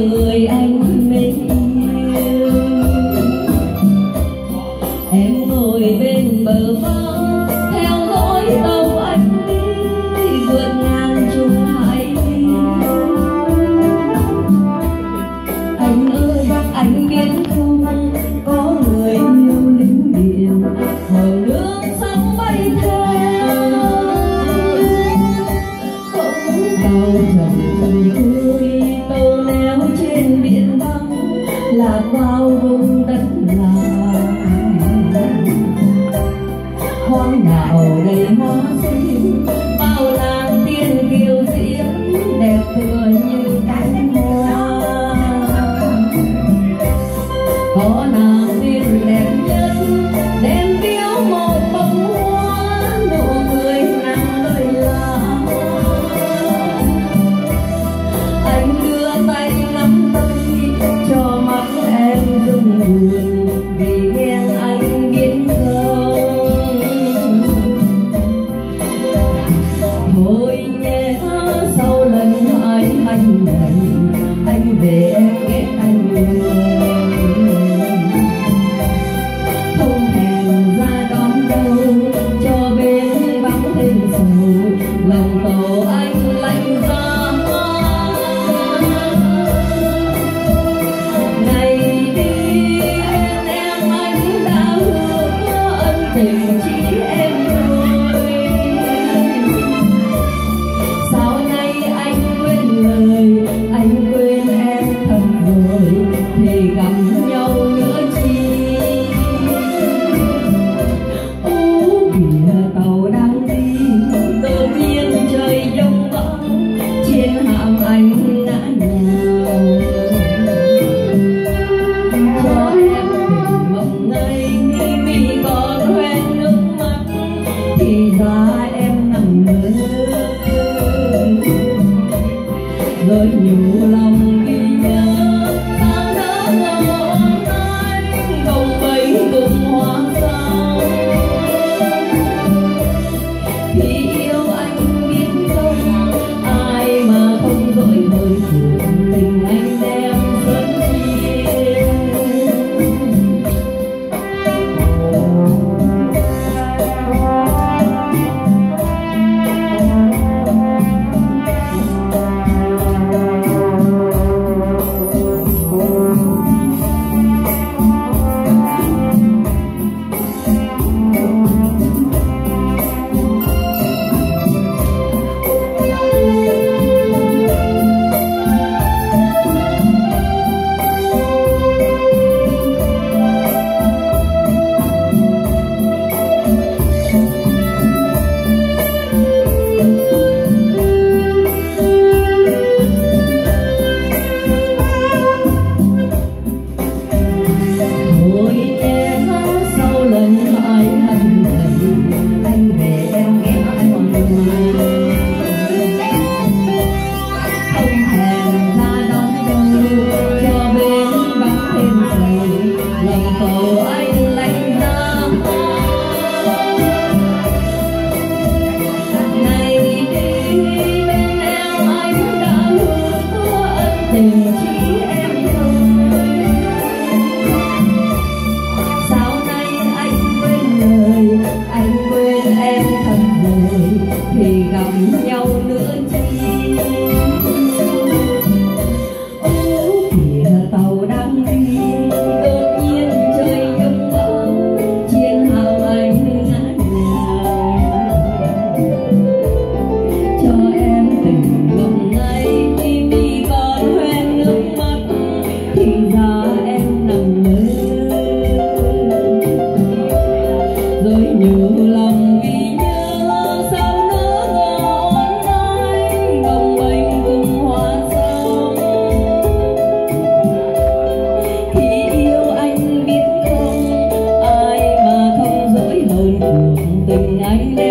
người anh. bao vùng đất làng hoang nào đầy hoa sinh bao làng tiên kiều diễm, đẹp tựa như cánh hoa. Có nàng tiên đẹp nhất, đem biếu một 湖南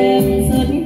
lips